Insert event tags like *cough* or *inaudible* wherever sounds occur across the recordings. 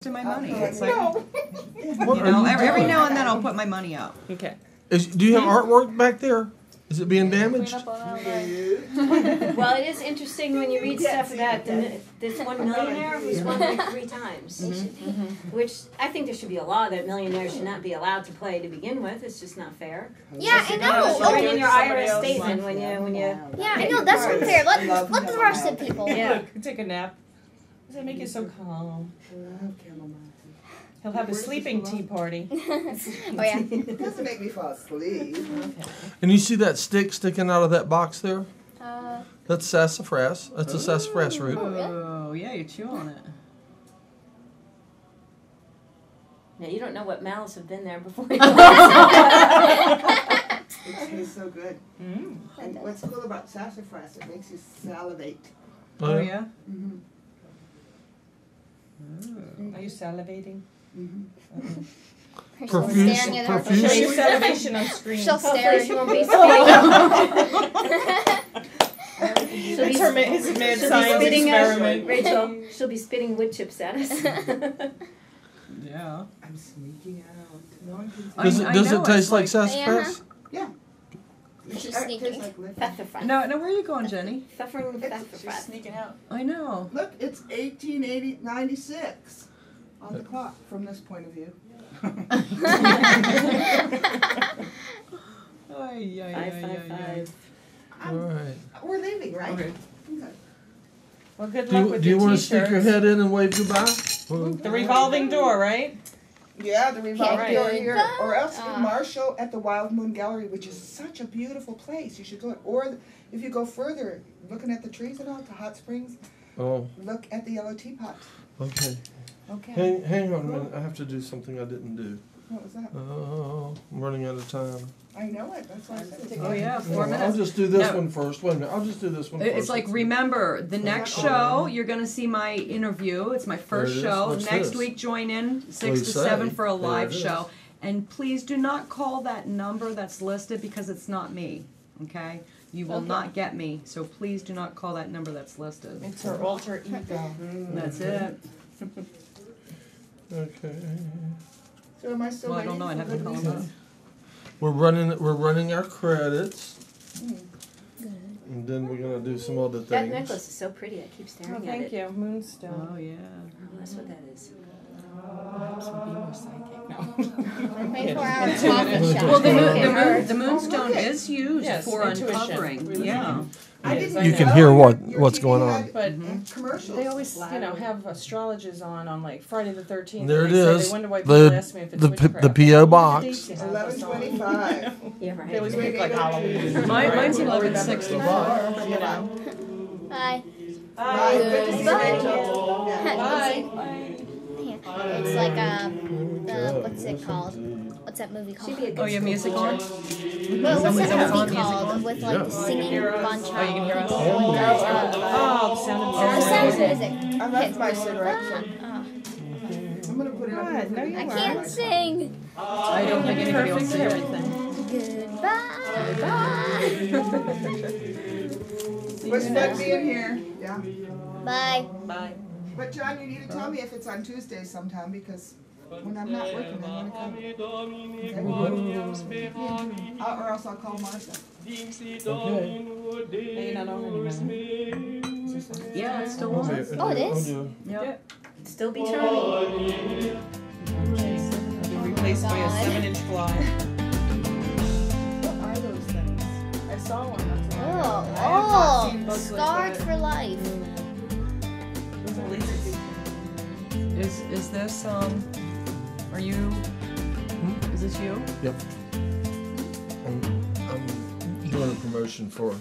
to my money. It's like, *laughs* What you know, every, every now and then I'll put my money out. Okay. Is, do you have artwork back there? Is it being damaged? *laughs* Well, it is interesting when you read stuff about the, this one millionaire who's won like three mm-hmm. times. Mm-hmm. Mm-hmm. Which I think there should be a law that millionaires should not be allowed to play to begin with. It's just not fair. Yeah, I You know. should bring in your Somebody IRS statement when you when you. yeah, I know. That's unfair. Let let the rest of people. Yeah. Take a nap. Does that make you so calm? He'll have a sleeping tea party. *laughs* Oh yeah. It doesn't make me fall asleep. And you see that stick sticking out of that box there? Uh, That's sassafras. That's a sassafras root. Oh, yeah, you chew on it. Now you don't know what mouths have been there before. *laughs* It tastes so good. Mm. And what's cool about sassafras, it makes you salivate. Oh, yeah? Mm-hmm. Are you salivating? Mm-hmm. she's Profuse- staring at her. profuse- Show your salivation on screen. She'll stare. she won't be spitting. She'll be, It's her ma- his mad she'll be science spitting experiment. Rachel. She'll be spitting wood chips at us. *laughs* Yeah. I'm sneaking out. No one can see. I- Does it, I does know, it taste like like- sassafras? She's It sneaking. tastes like liquor. Pfefferfrat. Now, now where are you going, Jenny? Pfeffering It's- pfefferfrat. sneaking out. I know. Look, it's 1880, 96 on the clock from this point of view. *laughs* Ay, ay, Five, ay, five, ay, ay. five. All I'm- right. We're leaving, right? Okay. Okay. Well, good Do luck you, with do you your want to stick your t-shirts. head in and wave goodbye? Well, The revolving door, right? Yeah, the revolving door Right. door here, or else in Marshall at the Wild Moon Gallery, which is such a beautiful place. You should go. Or if you go further, looking at the trees and all to Hot Springs, Oh, look at the yellow teapot. okay. Okay. Hang, hang on a minute. I have to do something I didn't do. What was that? Oh, I'm running out of time. I know it. That's why I said. Oh, yeah, No, four I'll just do this No. one first. Wait a minute. I'll just do this one first. It's like remember the next show you're gonna see my interview. It's my first There it is. show. What's next this? week join in six Please to say. seven for a There live it is. show. And please do not call that number that's listed because it's not me. Okay? You will Okay. not get me. So please do not call that number that's listed. It's her alter ego. That's it. *laughs* Okay. So am I still Well, I waiting? don't know. I'd for have to good call news? them up. We're running. We're running our credits, Good. and then we're gonna do some other things. That things. necklace is so pretty. I keep staring Oh, at thank it. you, Moonstone. Oh yeah. Oh, that's what that is. Perhaps we'll be more psychic now. *laughs* Twenty-four hour Intuitive. *laughs* coffee shop. Well, the moon, the, moon, the oh, moonstone Okay. is used Yes, for intuition. uncovering. Really Yeah. I didn't You can know hear what- your what's TV going had, on. But uh, commercials. they always, you know, have astrologers on on like Friday the thirteenth. There they it say is. They wonder why The- people ask me if it's the p- witchcraft. the P.O. What are the box. dates you have Eleven us on? twenty-five. *laughs* Yeah, They right. always pick like Halloween. Mine, mine's Right. eleven sixty-five. You know. Bye. Bye. Good to see you, Bye. Rachel. Yeah. Bye. Yeah, It's like um, uh, what's it called? What's that movie called? Should be a good Oh, your school music teacher. on? What, what's that someone's movie called? on? With like the Yeah. singing oh, bunch Oh, you can hear us? of Oh, oh, oh the sound of Oh, music. sounds music. I left my cigarette. so Oh, I'm gonna put it up no, you I can't sing. I don't think anybody will see Perfect. everything. Goodbye. Bye. Was fun being here. Yeah. Bye. Bye. But John, you need to tell me if it's on Tuesday sometime because when I'm not working, I wanna come. Okay? Uh, Or else I'll call Martha. Okay. Are you not on anymore? Is this on? Yeah, it's still I'll on. Oh, it I'll is? do- Yep. Still be charming. Be replaced by a seven-inch fly. *laughs* What are those things? I saw one. That's. Oh, I have not seen oh, bugs scarred for life. Those are laser beams. Is is this um? Are you? Hmm? Is this you? Yep. I'm, I'm doing a promotion for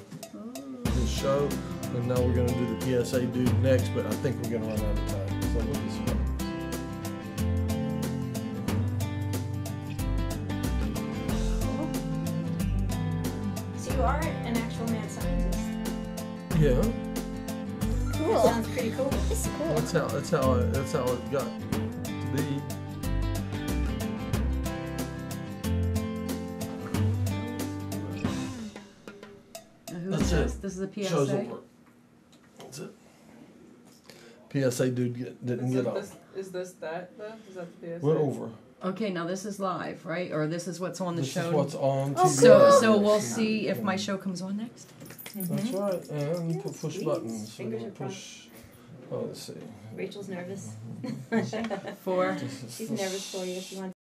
this show, and now we're gonna do the PSA dude next, but I think we're gonna run out of time. So look this one. You are an actual mad scientist. Yeah, That Cool. sounds pretty cool. This cool. that's how that's how it, that's how it got to be. It. this? This is a Show's PSA. over. That's it. PSA dude get, didn't get off. is this that, though? Is that the PSA? We're over. Okay, now this is live, right? Or this is what's on the This show. is what's on Oh, TV. so so we'll see if my show comes on next. Mm-hmm. That's right, and Yes, pu- push please. buttons. Fingers and are push. Oh, let's see. Rachel's nervous. For *laughs* This is She's the nervous for you. if She wants